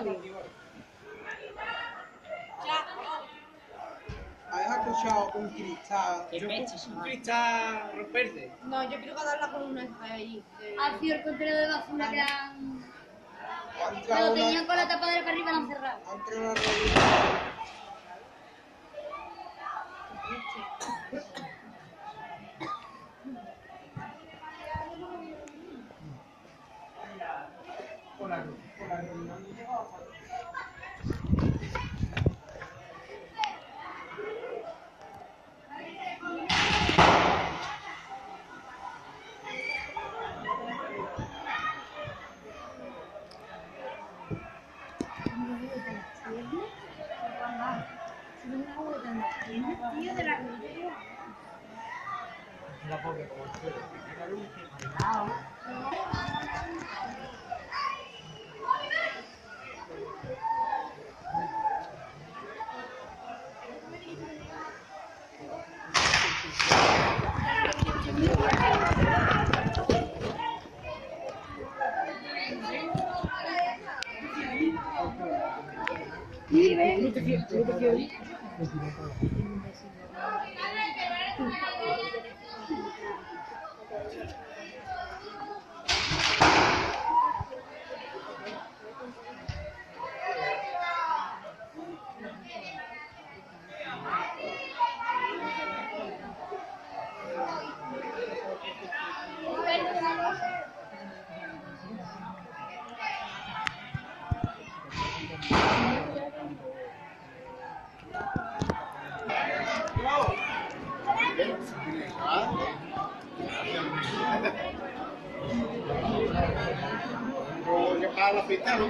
Melanie. ¿Has escuchado un cristal? Yo un cristal romperse. No, yo quiero una spray allí. de- Ha sido el contenedor de basura que han... ¿Ha que entrado lo una, tenían con la tapadera para arriba y lo han cerrado. una revista? Como que Y ven. Para la fiesta, ¿no?